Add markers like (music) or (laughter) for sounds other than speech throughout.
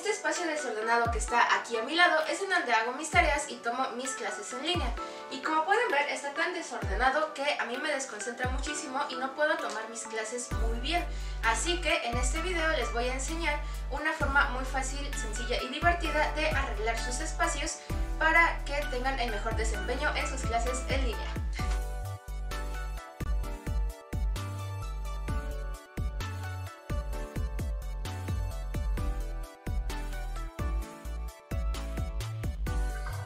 este espacio desordenado que está aquí a mi lado es en donde hago mis tareas y tomo mis clases en línea. Y como pueden ver, está tan desordenado que a mí me desconcentra muchísimo y no puedo tomar mis clases muy bien. Así que en este video les voy a enseñar una forma muy fácil, sencilla y divertida de arreglar sus espacios para que tengan el mejor desempeño en sus clases en línea.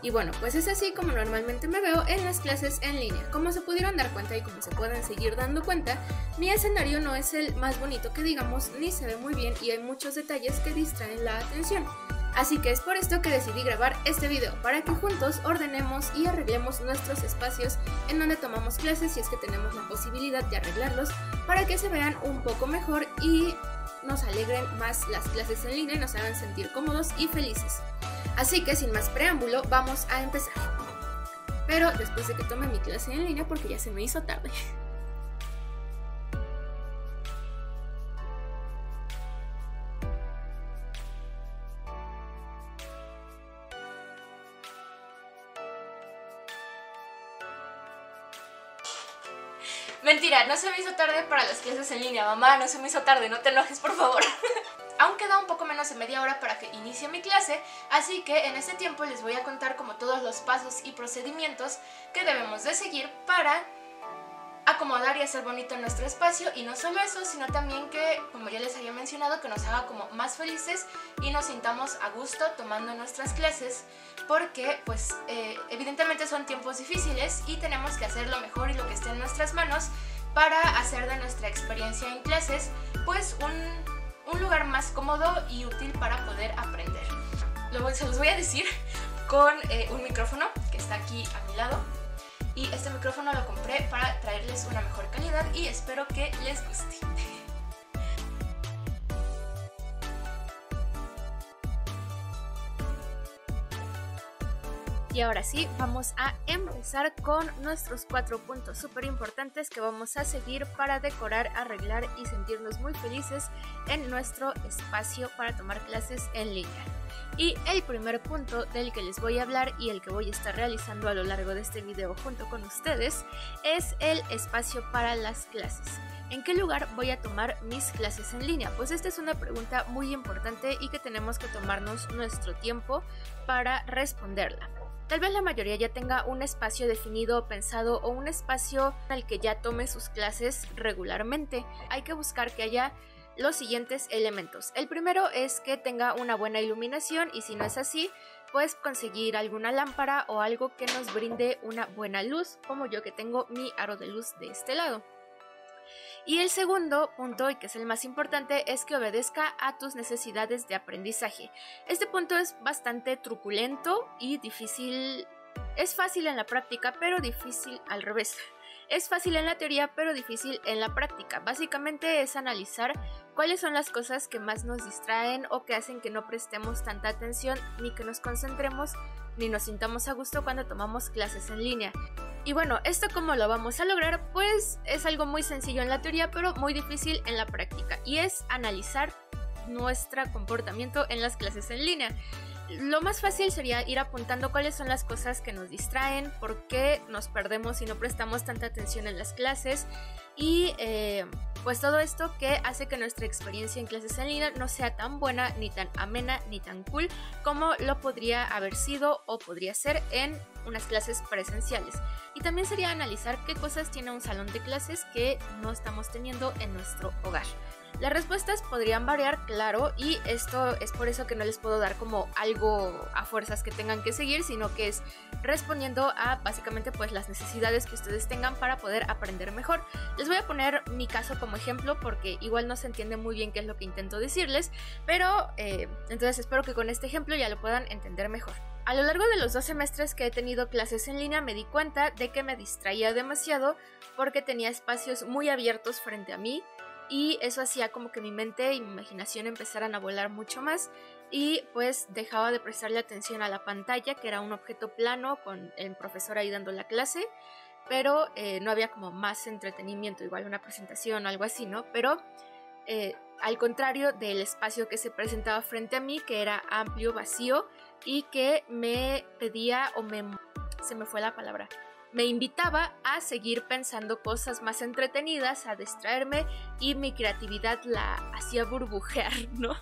Y bueno, pues es así como normalmente me veo en las clases en línea. Como se pudieron dar cuenta y como se pueden seguir dando cuenta, mi escenario no es el más bonito que digamos, ni se ve muy bien y hay muchos detalles que distraen la atención. Así que es por esto que decidí grabar este video, para que juntos ordenemos y arreglemos nuestros espacios en donde tomamos clases si es que tenemos la posibilidad de arreglarlos, para que se vean un poco mejor y nos alegren más las clases en línea y nos hagan sentir cómodos y felices. Así que sin más preámbulo, vamos a empezar. Pero después de que tome mi clase en línea porque ya se me hizo tarde. Mentira, no se me hizo tarde para las clases en línea, mamá, no se me hizo tarde, no te enojes por favor. (laughs) Aún queda un poco menos de media hora para que inicie mi clase, así que en este tiempo les voy a contar como todos los pasos y procedimientos que debemos de seguir para acomodar y hacer bonito nuestro espacio. Y no solo eso, sino también que, como ya les había mencionado, que nos haga como más felices y nos sintamos a gusto tomando nuestras clases porque pues eh, evidentemente son tiempos difíciles y tenemos que hacer lo mejor y lo que esté en nuestras manos para hacer de nuestra experiencia en clases pues un un lugar más cómodo y útil para poder aprender. Luego se los voy a decir con eh, un micrófono que está aquí a mi lado. Y este micrófono lo compré para traerles una mejor calidad y espero que les guste. Y ahora sí, vamos a empezar con nuestros cuatro puntos súper importantes que vamos a seguir para decorar, arreglar y sentirnos muy felices en nuestro espacio para tomar clases en línea. Y el primer punto del que les voy a hablar y el que voy a estar realizando a lo largo de este video junto con ustedes es el espacio para las clases. ¿En qué lugar voy a tomar mis clases en línea? Pues esta es una pregunta muy importante y que tenemos que tomarnos nuestro tiempo para responderla. Tal vez la mayoría ya tenga un espacio definido, pensado o un espacio al que ya tome sus clases regularmente. Hay que buscar que haya los siguientes elementos. El primero es que tenga una buena iluminación y si no es así, puedes conseguir alguna lámpara o algo que nos brinde una buena luz, como yo que tengo mi aro de luz de este lado. Y el segundo punto, y que es el más importante, es que obedezca a tus necesidades de aprendizaje. Este punto es bastante truculento y difícil. Es fácil en la práctica, pero difícil al revés. Es fácil en la teoría, pero difícil en la práctica. Básicamente es analizar cuáles son las cosas que más nos distraen o que hacen que no prestemos tanta atención ni que nos concentremos ni nos sintamos a gusto cuando tomamos clases en línea. Y bueno, ¿esto cómo lo vamos a lograr? Pues es algo muy sencillo en la teoría, pero muy difícil en la práctica, y es analizar nuestro comportamiento en las clases en línea. Lo más fácil sería ir apuntando cuáles son las cosas que nos distraen, por qué nos perdemos y no prestamos tanta atención en las clases y eh, pues todo esto que hace que nuestra experiencia en clases en línea no sea tan buena, ni tan amena, ni tan cool como lo podría haber sido o podría ser en unas clases presenciales. Y también sería analizar qué cosas tiene un salón de clases que no estamos teniendo en nuestro hogar. Las respuestas podrían variar, claro, y esto es por eso que no les puedo dar como algo a fuerzas que tengan que seguir, sino que es respondiendo a básicamente pues las necesidades que ustedes tengan para poder aprender mejor. Les voy a poner mi caso como ejemplo porque igual no se entiende muy bien qué es lo que intento decirles, pero eh, entonces espero que con este ejemplo ya lo puedan entender mejor. A lo largo de los dos semestres que he tenido clases en línea me di cuenta de que me distraía demasiado porque tenía espacios muy abiertos frente a mí, y eso hacía como que mi mente y mi imaginación empezaran a volar mucho más y pues dejaba de prestarle atención a la pantalla que era un objeto plano con el profesor ahí dando la clase pero eh, no había como más entretenimiento igual una presentación o algo así no pero eh, al contrario del espacio que se presentaba frente a mí, que era amplio, vacío y que me pedía o me... se me fue la palabra me invitaba a seguir pensando cosas más entretenidas, a distraerme y mi creatividad la hacía burbujear, (laughs) ¿no?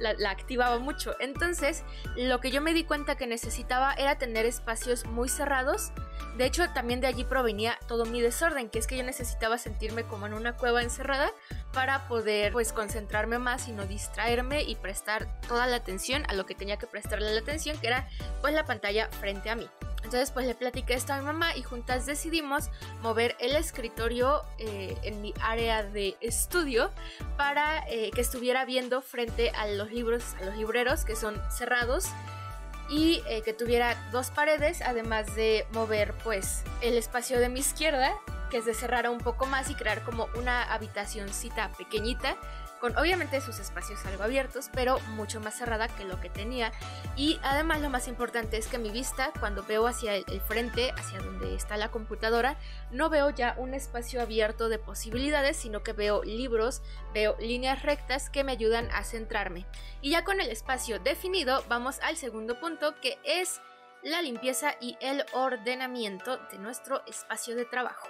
La, activaba mucho. Entonces, lo que yo me di cuenta que necesitaba era tener espacios muy cerrados. De hecho, también de allí provenía todo mi desorden, que es que yo necesitaba sentirme como en una cueva encerrada para poder pues concentrarme más y no distraerme y prestar toda la atención a lo que tenía que prestarle la atención, que era pues la pantalla frente a mí. Entonces pues le platiqué esto a mi mamá y juntas decidimos mover el escritorio eh, en mi área de estudio para eh, que estuviera viendo frente a los libros, a los libreros que son cerrados y eh, que tuviera dos paredes, además de mover pues el espacio de mi izquierda, que se cerrara un poco más y crear como una habitacioncita pequeñita con obviamente sus espacios algo abiertos, pero mucho más cerrada que lo que tenía. Y además lo más importante es que mi vista, cuando veo hacia el, frente, hacia donde está la computadora, no veo ya un espacio abierto de posibilidades, sino que veo libros, veo líneas rectas que me ayudan a centrarme. Y ya con el espacio definido, vamos al segundo punto que es la limpieza y el ordenamiento de nuestro espacio de trabajo.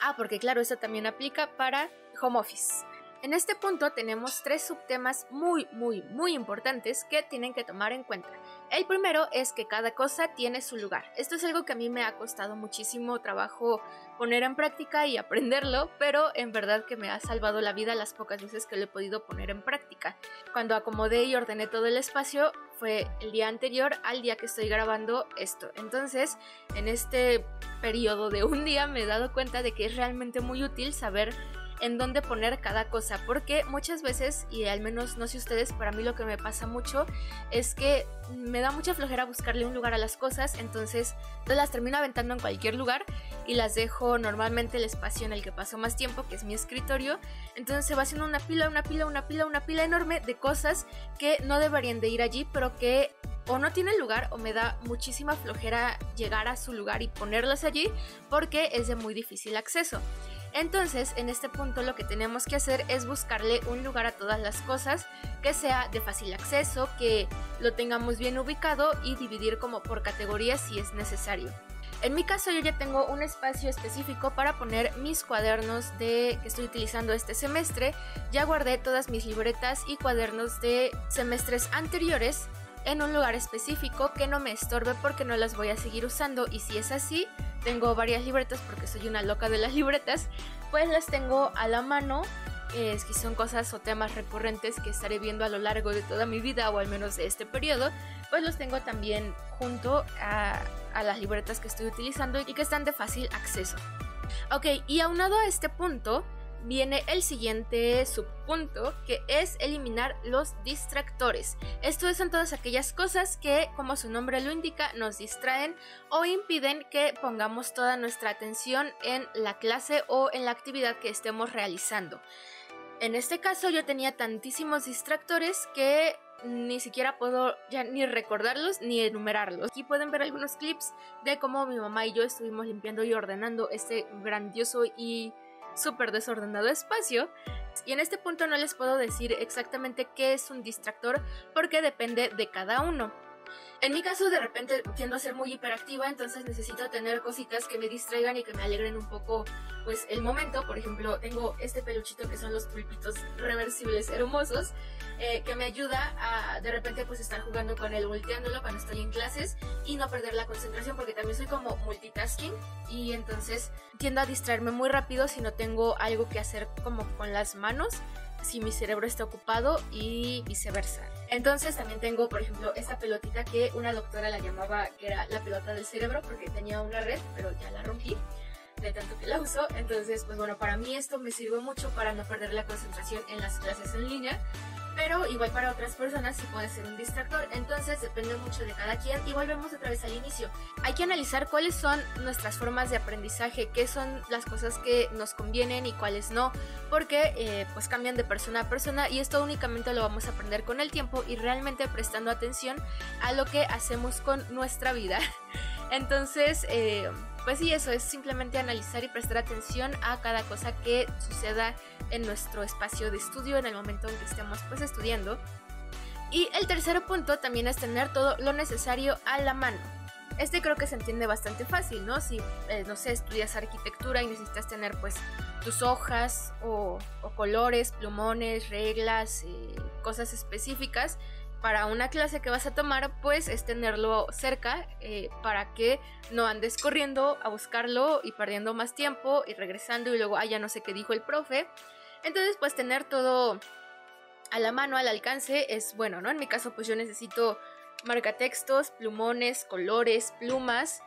Ah, porque claro, eso también aplica para home office. En este punto tenemos tres subtemas muy, muy, muy importantes que tienen que tomar en cuenta. El primero es que cada cosa tiene su lugar. Esto es algo que a mí me ha costado muchísimo trabajo poner en práctica y aprenderlo, pero en verdad que me ha salvado la vida las pocas veces que lo he podido poner en práctica. Cuando acomodé y ordené todo el espacio fue el día anterior al día que estoy grabando esto. Entonces, en este periodo de un día me he dado cuenta de que es realmente muy útil saber en dónde poner cada cosa, porque muchas veces, y al menos no sé ustedes, para mí lo que me pasa mucho es que me da mucha flojera buscarle un lugar a las cosas, entonces las termino aventando en cualquier lugar y las dejo normalmente el espacio en el que paso más tiempo, que es mi escritorio, entonces se va haciendo una pila, una pila, una pila, una pila enorme de cosas que no deberían de ir allí, pero que o no tienen lugar o me da muchísima flojera llegar a su lugar y ponerlas allí porque es de muy difícil acceso. Entonces, en este punto lo que tenemos que hacer es buscarle un lugar a todas las cosas que sea de fácil acceso, que lo tengamos bien ubicado y dividir como por categorías si es necesario. En mi caso yo ya tengo un espacio específico para poner mis cuadernos de que estoy utilizando este semestre. Ya guardé todas mis libretas y cuadernos de semestres anteriores en un lugar específico que no me estorbe porque no las voy a seguir usando y si es así, tengo varias libretas porque soy una loca de las libretas, pues las tengo a la mano, es que son cosas o temas recurrentes que estaré viendo a lo largo de toda mi vida o al menos de este periodo, pues los tengo también junto a, a las libretas que estoy utilizando y que están de fácil acceso. Ok, y aunado a este punto, viene el siguiente subpunto que es eliminar los distractores. Esto son todas aquellas cosas que, como su nombre lo indica, nos distraen o impiden que pongamos toda nuestra atención en la clase o en la actividad que estemos realizando. En este caso yo tenía tantísimos distractores que ni siquiera puedo ya ni recordarlos ni enumerarlos. Aquí pueden ver algunos clips de cómo mi mamá y yo estuvimos limpiando y ordenando este grandioso y súper desordenado espacio. Y en este punto no les puedo decir exactamente qué es un distractor porque depende de cada uno. En mi caso, de repente tiendo a ser muy hiperactiva, entonces necesito tener cositas que me distraigan y que me alegren un poco, pues, el momento. Por ejemplo, tengo este peluchito que son los pulpitos reversibles hermosos, eh, que me ayuda a, de repente, pues, estar jugando con él, volteándolo cuando estoy en clases y no perder la concentración, porque también soy como multitasking y entonces tiendo a distraerme muy rápido si no tengo algo que hacer como con las manos si mi cerebro está ocupado y viceversa. Entonces también tengo, por ejemplo, esta pelotita que una doctora la llamaba que era la pelota del cerebro porque tenía una red, pero ya la rompí de tanto que la uso. Entonces, pues bueno, para mí esto me sirve mucho para no perder la concentración en las clases en línea pero igual para otras personas sí puede ser un distractor, entonces depende mucho de cada quien y volvemos otra vez al inicio. Hay que analizar cuáles son nuestras formas de aprendizaje, qué son las cosas que nos convienen y cuáles no, porque eh, pues cambian de persona a persona y esto únicamente lo vamos a aprender con el tiempo y realmente prestando atención a lo que hacemos con nuestra vida. (laughs) Entonces, eh, pues sí, eso es simplemente analizar y prestar atención a cada cosa que suceda en nuestro espacio de estudio en el momento en que estemos pues estudiando. Y el tercer punto también es tener todo lo necesario a la mano. Este creo que se entiende bastante fácil, ¿no? Si, eh, no sé, estudias arquitectura y necesitas tener pues tus hojas o, colores, plumones, reglas, eh, cosas específicas, para una clase que vas a tomar, pues es tenerlo cerca eh, para que no andes corriendo a buscarlo y perdiendo más tiempo y regresando y luego, ah, ya no sé qué dijo el profe. Entonces, pues tener todo a la mano, al alcance, es bueno, ¿no? En mi caso, pues yo necesito marcatextos, plumones, colores, plumas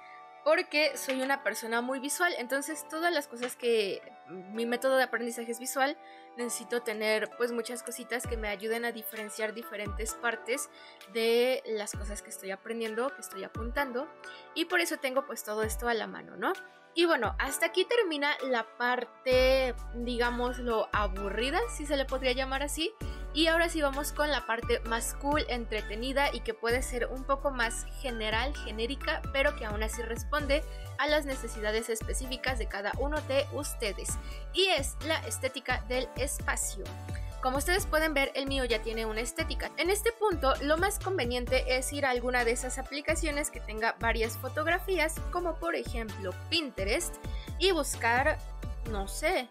porque soy una persona muy visual, entonces todas las cosas que mi método de aprendizaje es visual, necesito tener pues muchas cositas que me ayuden a diferenciar diferentes partes de las cosas que estoy aprendiendo, que estoy apuntando y por eso tengo pues todo esto a la mano, ¿no? Y bueno, hasta aquí termina la parte, digamos, lo aburrida, si se le podría llamar así. Y ahora sí vamos con la parte más cool, entretenida y que puede ser un poco más general, genérica, pero que aún así responde a las necesidades específicas de cada uno de ustedes. Y es la estética del espacio. Como ustedes pueden ver, el mío ya tiene una estética. En este punto, lo más conveniente es ir a alguna de esas aplicaciones que tenga varias fotografías, como por ejemplo Pinterest, y buscar, no sé,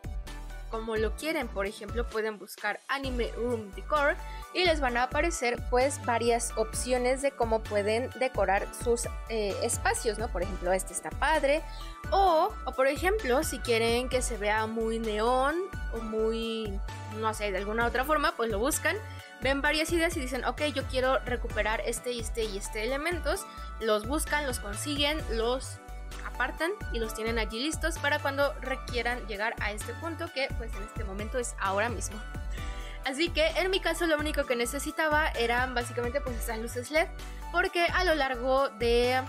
como lo quieren. Por ejemplo, pueden buscar Anime Room Decor y les van a aparecer pues varias opciones de cómo pueden decorar sus eh, espacios, ¿no? Por ejemplo, este está padre. O, o por ejemplo, si quieren que se vea muy neón o muy, no sé, de alguna otra forma, pues lo buscan ven varias ideas y dicen, ok, yo quiero recuperar este y este y este elementos, los buscan, los consiguen, los y los tienen allí listos para cuando requieran llegar a este punto que pues en este momento es ahora mismo. Así que en mi caso lo único que necesitaba eran básicamente pues estas luces LED porque a lo largo de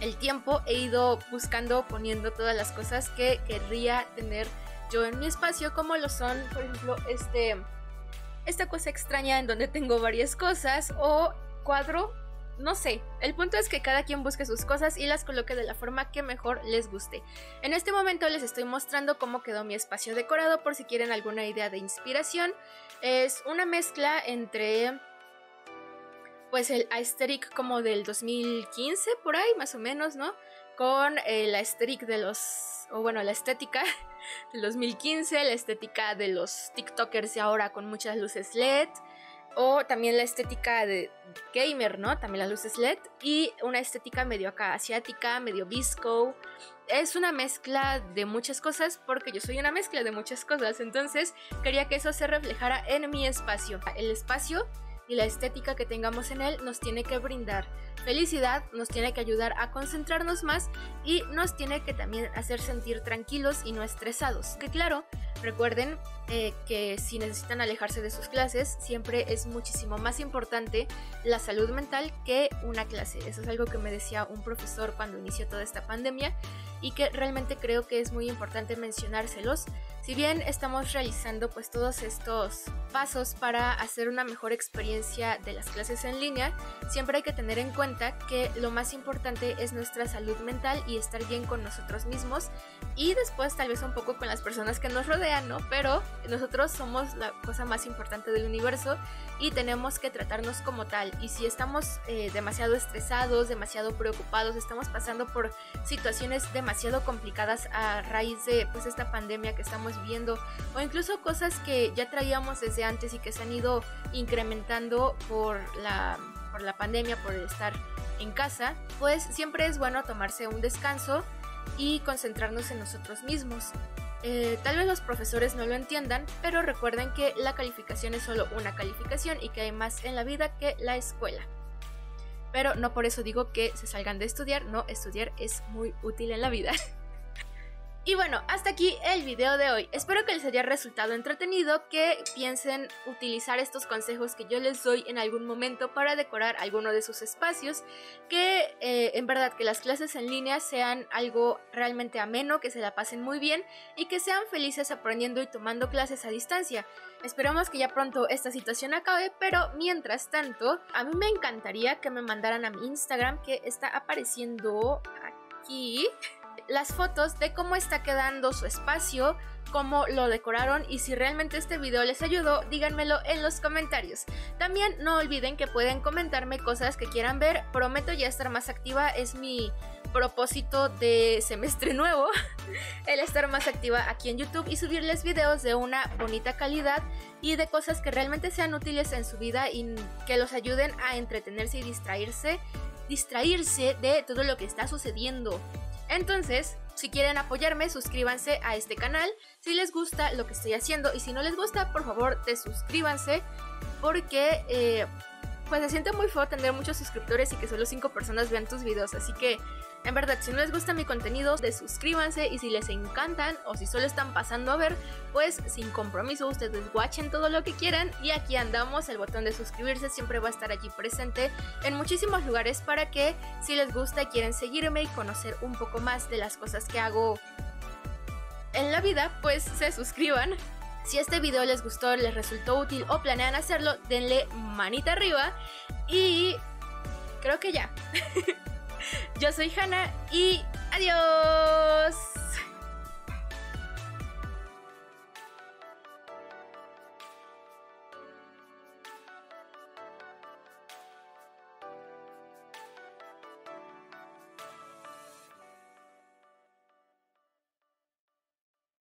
el tiempo he ido buscando poniendo todas las cosas que querría tener yo en mi espacio como lo son por ejemplo este esta cosa extraña en donde tengo varias cosas o cuadro no sé, el punto es que cada quien busque sus cosas y las coloque de la forma que mejor les guste. En este momento les estoy mostrando cómo quedó mi espacio decorado por si quieren alguna idea de inspiración. Es una mezcla entre pues el aesthetic como del 2015 por ahí más o menos, ¿no? Con la aesthetic de los, o bueno, la estética (laughs) del 2015, la estética de los TikTokers de ahora con muchas luces LED o también la estética de gamer, ¿no? También las luces LED y una estética medio acá asiática, medio visco. Es una mezcla de muchas cosas porque yo soy una mezcla de muchas cosas, entonces quería que eso se reflejara en mi espacio. El espacio y la estética que tengamos en él nos tiene que brindar felicidad, nos tiene que ayudar a concentrarnos más y nos tiene que también hacer sentir tranquilos y no estresados. Que claro, recuerden eh, que si necesitan alejarse de sus clases, siempre es muchísimo más importante la salud mental que una clase. Eso es algo que me decía un profesor cuando inició toda esta pandemia y que realmente creo que es muy importante mencionárselos. Si bien estamos realizando pues todos estos pasos para hacer una mejor experiencia de las clases en línea, siempre hay que tener en cuenta que lo más importante es nuestra salud mental y estar bien con nosotros mismos y después tal vez un poco con las personas que nos rodean, ¿no? Pero nosotros somos la cosa más importante del universo y tenemos que tratarnos como tal. Y si estamos eh, demasiado estresados, demasiado preocupados, estamos pasando por situaciones demasiado complicadas a raíz de pues esta pandemia que estamos viviendo o incluso cosas que ya traíamos desde antes y que se han ido incrementando por la, por la pandemia, por estar en casa, pues siempre es bueno tomarse un descanso y concentrarnos en nosotros mismos. Eh, tal vez los profesores no lo entiendan, pero recuerden que la calificación es solo una calificación y que hay más en la vida que la escuela. Pero no por eso digo que se salgan de estudiar, no, estudiar es muy útil en la vida. (laughs) Y bueno, hasta aquí el video de hoy. Espero que les haya resultado entretenido, que piensen utilizar estos consejos que yo les doy en algún momento para decorar alguno de sus espacios, que eh, en verdad que las clases en línea sean algo realmente ameno, que se la pasen muy bien y que sean felices aprendiendo y tomando clases a distancia. Esperamos que ya pronto esta situación acabe, pero mientras tanto, a mí me encantaría que me mandaran a mi Instagram que está apareciendo aquí las fotos de cómo está quedando su espacio, cómo lo decoraron y si realmente este video les ayudó, díganmelo en los comentarios. También no olviden que pueden comentarme cosas que quieran ver, prometo ya estar más activa, es mi propósito de semestre (laughs) nuevo, el estar más activa aquí en YouTube y subirles videos de una bonita calidad y de cosas que realmente sean útiles en su vida y que los ayuden a entretenerse y distraerse, distraerse de todo lo que está sucediendo. Entonces, si quieren apoyarme, suscríbanse a este canal. Si les gusta lo que estoy haciendo y si no les gusta, por favor, te suscríbanse porque eh, pues se siente muy feo tener muchos suscriptores y que solo 5 personas vean tus videos. Así que en verdad, si no les gusta mi contenido, de suscríbanse y si les encantan o si solo están pasando a ver, pues sin compromiso ustedes watchen todo lo que quieran y aquí andamos, el botón de suscribirse siempre va a estar allí presente en muchísimos lugares para que si les gusta y quieren seguirme y conocer un poco más de las cosas que hago en la vida, pues se suscriban. Si este video les gustó, les resultó útil o planean hacerlo, denle manita arriba y creo que ya. (laughs) Yo soy Hanna y adiós.